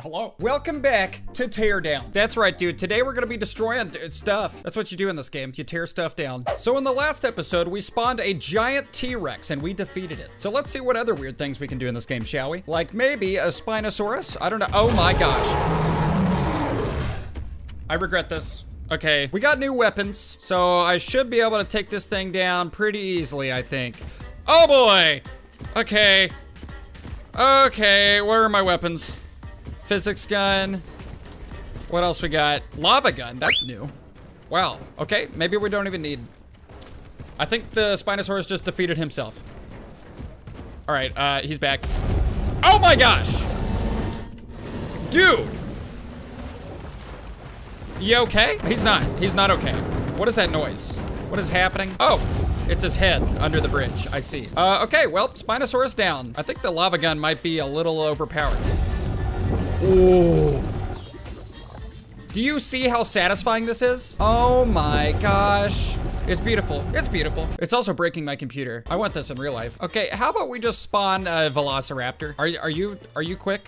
Hello. Welcome back to Teardown. That's right, dude. Today we're gonna be destroying stuff. That's what you do in this game. You tear stuff down. So in the last episode, we spawned a giant T-Rex and we defeated it. So let's see what other weird things we can do in this game, shall we? Like maybe a Spinosaurus? I don't know. Oh my gosh. I regret this. Okay, we got new weapons, so I should be able to take this thing down pretty easily, I think. Oh boy! Okay. Okay, where are my weapons? Physics gun. What else we got? Lava gun, that's new. Wow, okay, maybe we don't even need... I think the Spinosaurus just defeated himself. All right, uh, he's back. Oh my gosh! Dude! You okay? He's not, he's not okay. What is that noise? What is happening? Oh, it's his head under the bridge, I see. Uh, okay, well, Spinosaurus down. I think the lava gun might be a little overpowered. Ooh. Do you see how satisfying this is? Oh my gosh. It's beautiful. It's beautiful. It's also breaking my computer. I want this in real life. Okay, how about we just spawn a Velociraptor? Are, are you are you quick?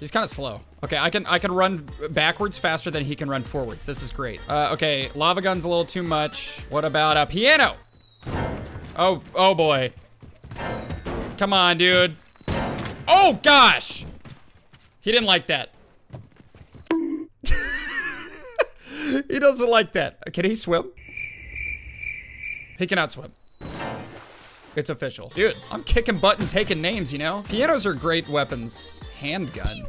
He's kind of slow. Okay, I can I can run backwards faster than he can run forwards. This is great. Uh, okay, lava gun's a little too much. What about a piano? Oh, oh boy. Come on, dude. Oh gosh! He didn't like that. he doesn't like that. Uh, can he swim? He cannot swim. It's official. Dude, I'm kicking butt and taking names, you know? Pianos are great weapons. Handgun.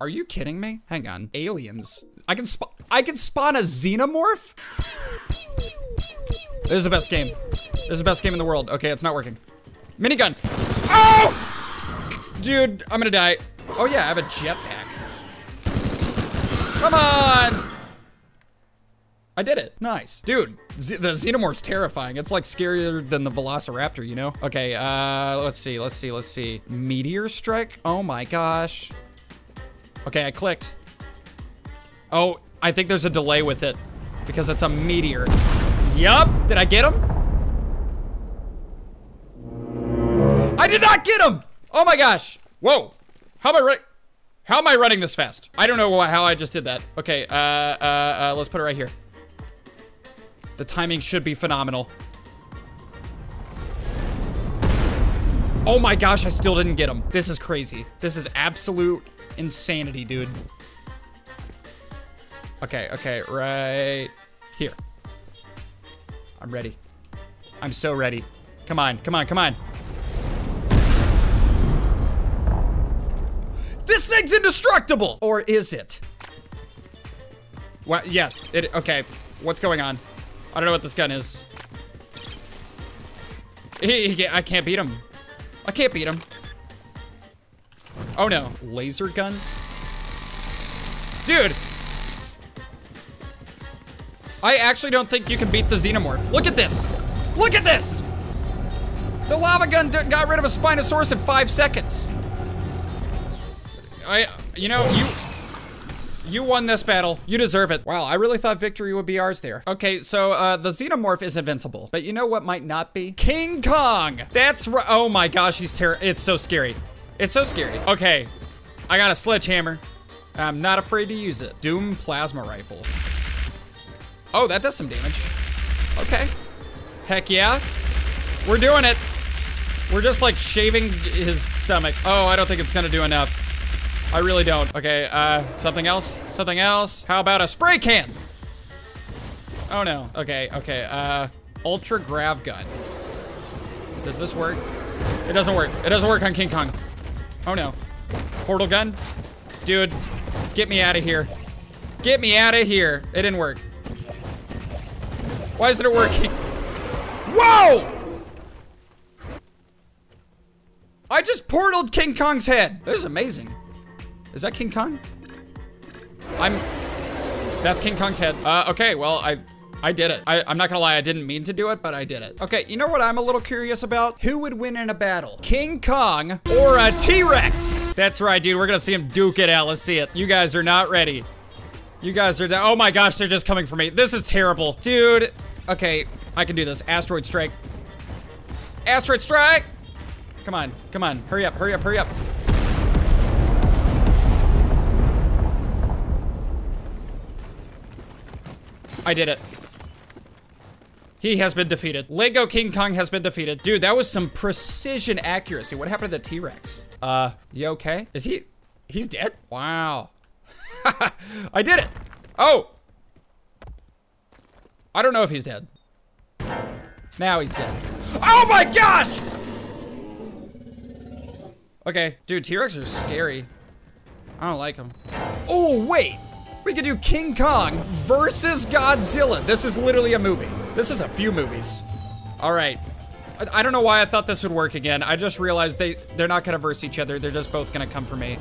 Are you kidding me? Hang on. Aliens. I can spawn- I can spawn a xenomorph? This is the best game. This is the best game in the world. Okay, it's not working. Minigun. Oh! Dude, I'm gonna die. Oh yeah, I have a jetpack. Come on! I did it. Nice. Dude, Z the Xenomorph's terrifying. It's like scarier than the Velociraptor, you know? Okay, uh, let's see, let's see, let's see. Meteor Strike? Oh my gosh. Okay, I clicked. Oh, I think there's a delay with it because it's a meteor. Yup, did I get him? Oh my gosh. Whoa. How am I running? How am I running this fast? I don't know how I just did that. Okay, uh, uh, uh, let's put it right here. The timing should be phenomenal. Oh my gosh, I still didn't get him. This is crazy. This is absolute insanity, dude. Okay, okay, right here. I'm ready. I'm so ready. Come on, come on, come on. This thing's indestructible! Or is it? What? Yes. It. Okay. What's going on? I don't know what this gun is. He, he, I can't beat him. I can't beat him. Oh no. Laser gun? Dude! I actually don't think you can beat the Xenomorph. Look at this! Look at this! The lava gun got rid of a Spinosaurus in five seconds. I, you know, you, you won this battle. You deserve it. Wow, I really thought victory would be ours there. Okay, so uh, the Xenomorph is invincible, but you know what might not be? King Kong. That's right. Oh my gosh, he's terrible. It's so scary. It's so scary. Okay, I got a sledgehammer. I'm not afraid to use it. Doom Plasma Rifle. Oh, that does some damage. Okay. Heck yeah. We're doing it. We're just like shaving his stomach. Oh, I don't think it's gonna do enough. I really don't. Okay, uh, something else? Something else? How about a spray can? Oh no. Okay, okay, uh, Ultra Grav Gun. Does this work? It doesn't work. It doesn't work on King Kong. Oh no. Portal gun? Dude, get me out of here. Get me out of here. It didn't work. Why isn't it working? Whoa! I just portaled King Kong's head. That is amazing. Is that King Kong? I'm, that's King Kong's head. Uh, okay, well, I, I did it. I, I'm not gonna lie, I didn't mean to do it, but I did it. Okay, you know what I'm a little curious about? Who would win in a battle? King Kong or a T-Rex? That's right, dude, we're gonna see him duke it out. Let's see it. You guys are not ready. You guys are, oh my gosh, they're just coming for me. This is terrible. Dude, okay, I can do this. Asteroid strike. Asteroid strike! Come on, come on, hurry up, hurry up, hurry up. I did it. He has been defeated. Lego King Kong has been defeated. Dude, that was some precision accuracy. What happened to the T-Rex? Uh, you okay? Is he, he's dead? Wow. I did it. Oh. I don't know if he's dead. Now he's dead. Oh my gosh! Okay, dude, T-Rex are scary. I don't like them. Oh, wait. We could do King Kong versus Godzilla. This is literally a movie. This is a few movies. All right. I, I don't know why I thought this would work again. I just realized they, they're not gonna verse each other. They're just both gonna come for me.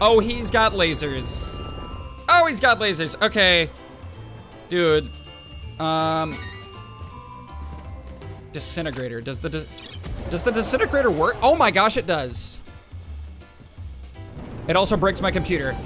Oh, he's got lasers. Oh, he's got lasers. Okay. Dude. Um. Disintegrator. Does the does the disintegrator work? Oh my gosh, it does. It also breaks my computer.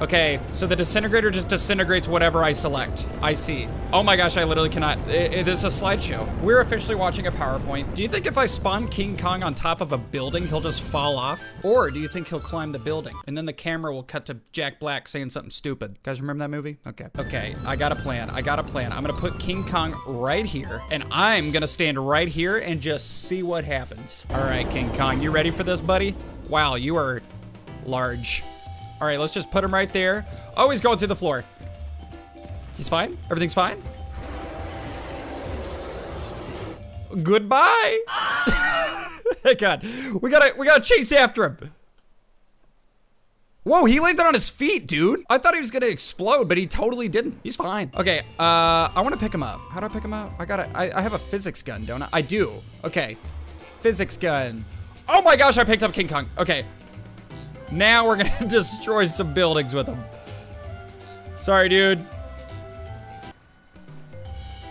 Okay, so the disintegrator just disintegrates whatever I select. I see. Oh my gosh, I literally cannot. it, it is a slideshow. We're officially watching a PowerPoint. Do you think if I spawn King Kong on top of a building, he'll just fall off? Or do you think he'll climb the building? And then the camera will cut to Jack Black saying something stupid. guys remember that movie? Okay. Okay, I got a plan. I got a plan. I'm gonna put King Kong right here, and I'm gonna stand right here and just see what happens. All right, King Kong, you ready for this, buddy? Wow, you are large. All right, let's just put him right there. Oh, he's going through the floor. He's fine? Everything's fine? Goodbye. Thank God. We gotta, we gotta chase after him. Whoa, he landed on his feet, dude. I thought he was gonna explode, but he totally didn't. He's fine. Okay, uh, I wanna pick him up. How do I pick him up? I gotta, I, I have a physics gun, don't I? I do. Okay, physics gun. Oh my gosh, I picked up King Kong. Okay, now we're gonna destroy some buildings with him. Sorry, dude.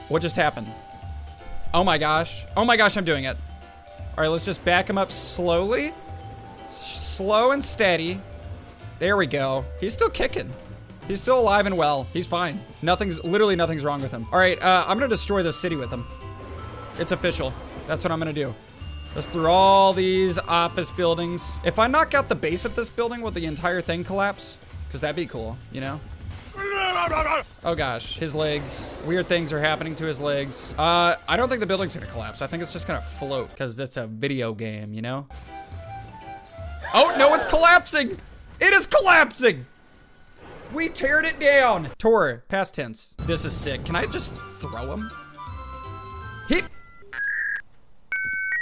What just happened? Oh my gosh. Oh my gosh, I'm doing it. All right, let's just back him up slowly. Slow and steady. There we go. He's still kicking. He's still alive and well. He's fine. Nothing's, literally nothing's wrong with him. All right, uh, I'm gonna destroy this city with him. It's official. That's what I'm gonna do. Just through all these office buildings. If I knock out the base of this building, will the entire thing collapse? Because that'd be cool, you know? Oh gosh, his legs. Weird things are happening to his legs. Uh, I don't think the building's gonna collapse. I think it's just gonna float because it's a video game, you know? Oh, no, it's collapsing! It is collapsing! We teared it down! Tore, past tense. This is sick. Can I just throw him?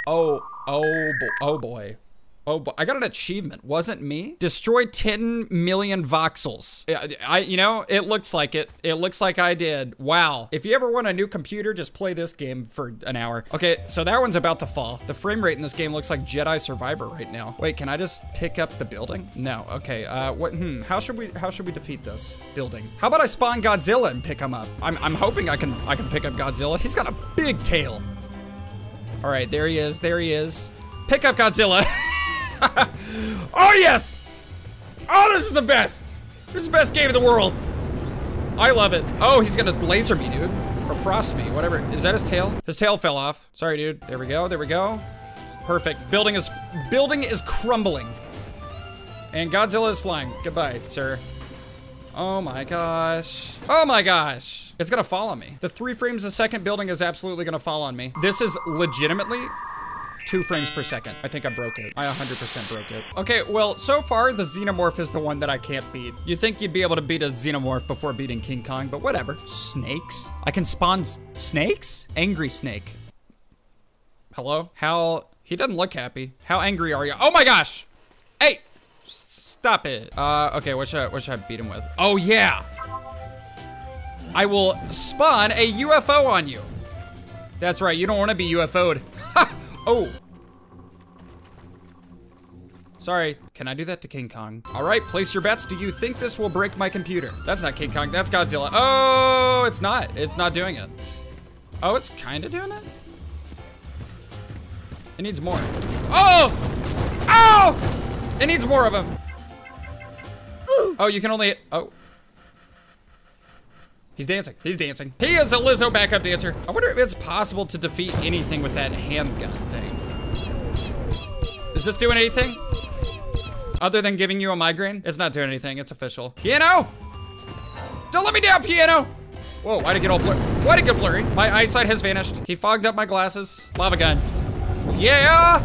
Oh, oh, bo oh boy. Oh, I got an achievement. Wasn't me. Destroy 10 million voxels. I, you know, it looks like it. It looks like I did. Wow. If you ever want a new computer, just play this game for an hour. Okay, so that one's about to fall. The frame rate in this game looks like Jedi Survivor right now. Wait, can I just pick up the building? No. Okay. Uh, what? Hmm. How should we? How should we defeat this building? How about I spawn Godzilla and pick him up? I'm, I'm hoping I can. I can pick up Godzilla. He's got a big tail. All right, there he is, there he is. Pick up Godzilla. oh, yes! Oh, this is the best! This is the best game in the world. I love it. Oh, he's gonna laser me, dude. Or frost me, whatever. Is that his tail? His tail fell off. Sorry, dude. There we go, there we go. Perfect. Building is, building is crumbling. And Godzilla is flying. Goodbye, sir. Oh my gosh. Oh my gosh. It's gonna fall on me. The three frames a second building is absolutely gonna fall on me. This is legitimately two frames per second. I think I broke it. I 100% broke it. Okay, well, so far, the Xenomorph is the one that I can't beat. You think you'd be able to beat a Xenomorph before beating King Kong, but whatever. Snakes? I can spawn snakes? Angry snake. Hello? How, he doesn't look happy. How angry are you? Oh my gosh! Hey! Stop it. Uh, okay, what should I, what should I beat him with? Oh yeah! I will spawn a UFO on you. That's right, you don't want to be UFO'd. oh. Sorry, can I do that to King Kong? All right, place your bets. Do you think this will break my computer? That's not King Kong, that's Godzilla. Oh, it's not. It's not doing it. Oh, it's kind of doing it? It needs more. Oh! Oh! It needs more of them. Oh, you can only, oh. He's dancing. He's dancing. He is a Lizzo backup dancer. I wonder if it's possible to defeat anything with that handgun thing. Is this doing anything? Other than giving you a migraine? It's not doing anything. It's official. Piano! Don't let me down, piano! Whoa, why'd it get all blurry? Why'd it get blurry? My eyesight has vanished. He fogged up my glasses. Lava gun. Yeah!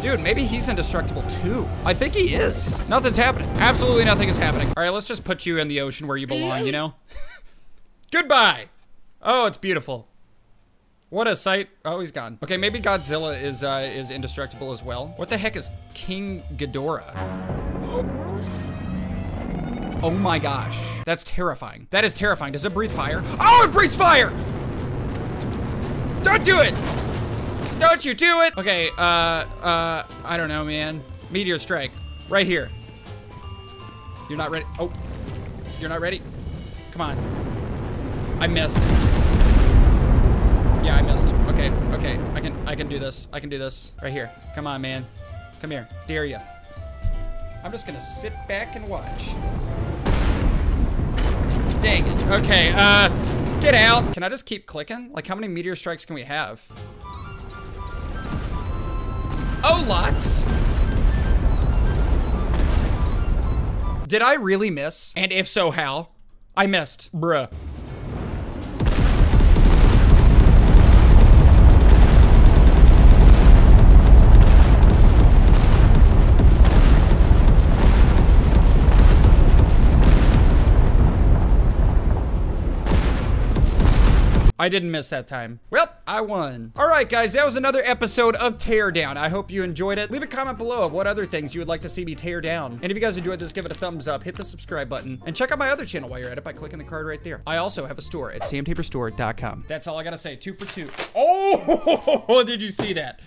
Dude, maybe he's indestructible too. I think he is. Nothing's happening. Absolutely nothing is happening. All right, let's just put you in the ocean where you belong, you know? Goodbye. Oh, it's beautiful. What a sight. Oh, he's gone. Okay, maybe Godzilla is uh, is indestructible as well. What the heck is King Ghidorah? Oh my gosh. That's terrifying. That is terrifying. Does it breathe fire? Oh, it breathes fire! Don't do it! Don't you do it! Okay, uh, uh, I don't know, man. Meteor strike. Right here. You're not ready. Oh. You're not ready? Come on. I missed. Yeah, I missed. Okay, okay. I can I can do this. I can do this. Right here. Come on, man. Come here. Dare ya. I'm just gonna sit back and watch. Dang it. Okay, uh, get out. Can I just keep clicking? Like, how many meteor strikes can we have? Oh, lots. Did I really miss? And if so, how? I missed, bruh. I didn't miss that time. Well, I won. All right, guys, that was another episode of Teardown. I hope you enjoyed it. Leave a comment below of what other things you would like to see me tear down. And if you guys enjoyed this, give it a thumbs up, hit the subscribe button, and check out my other channel while you're at it by clicking the card right there. I also have a store at samtaborstore.com. That's all I gotta say, two for two. Oh, did you see that?